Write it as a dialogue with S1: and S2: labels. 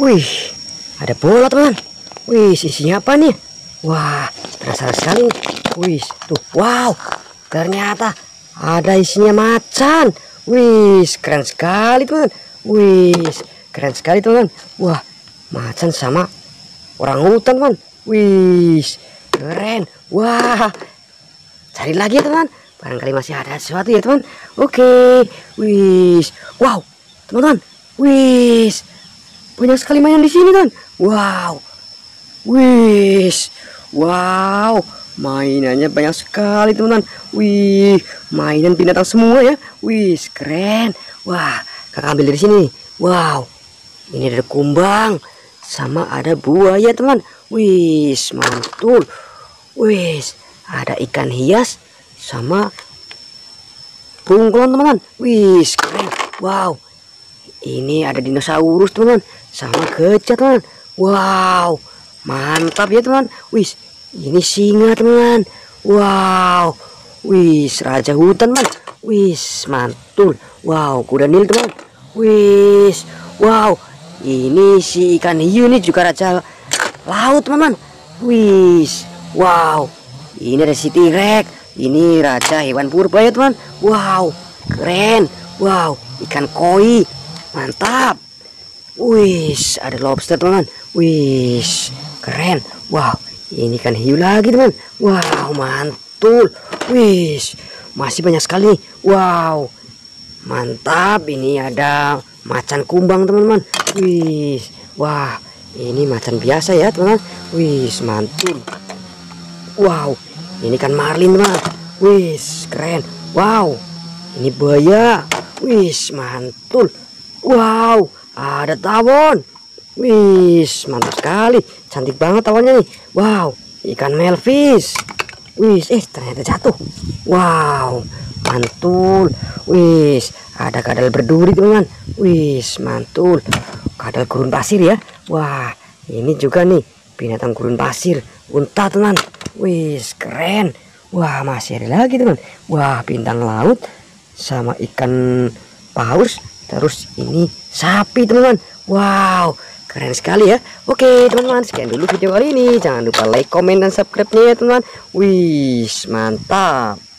S1: Wih, ada bola teman. Wih, isinya apa nih? Wah, penasaran sekali. Wih, tuh, wow, ternyata ada isinya macan. Wih, keren sekali teman. Wih, keren sekali teman. Wah, macan sama orang hutan teman. Wih, keren. Wah, cari lagi ya teman. Barangkali masih ada sesuatu ya teman. Oke, wih, wow, teman-teman. Wih, banyak sekali mainan di sini teman. Wow, wih, wow, mainannya banyak sekali teman-teman. Wih, mainan binatang semua ya. Wih, keren. Wah, kakak ambil dari sini. Wow, ini ada kumbang sama ada buaya teman. Wih, mantul. Wih, ada ikan hias sama bunglon teman-teman. Wih, keren. Wow, ini ada dinosaurus teman-teman sama gajah teman. Wow, mantap ya teman. Wih, ini singa teman. Wow, wih, raja hutan teman. Wih, mantul. Wow, kuda nil teman. Wih, wow, ini si ikan hiu ini juga raja laut teman-teman. Wih, wow, ini ada si T-Rex. Ini raja hewan purba ya teman. Wow, keren. Wow, ikan koi Mantap. Wis, ada lobster teman. Wis, keren. Wow, ini kan hiu lagi teman. Wow, mantul. Wis, masih banyak sekali. Wow, mantap. Ini ada macan kumbang teman-teman. Wis, wah, ini macan biasa ya teman. Wis, mantul. Wow, ini kan marlin teman. Wis, keren. Wow, ini buaya. Wis, mantul. Wow, ada tawon. Wis, mantap sekali. Cantik banget tawonnya nih. Wow, ikan melfish. Wis, eh ternyata jatuh. Wow, mantul. Wis, ada kadal berduri teman. Wis, mantul. Kadal gurun pasir ya. Wah, ini juga nih binatang gurun pasir. Unta teman. Wis, keren. Wah, masih ada lagi teman. Wah, bintang laut sama ikan paus terus ini sapi teman-teman. Wow keren sekali ya. Oke teman-teman sekian dulu video kali ini. Jangan lupa like comment dan subscribe nya ya teman-teman. Wih mantap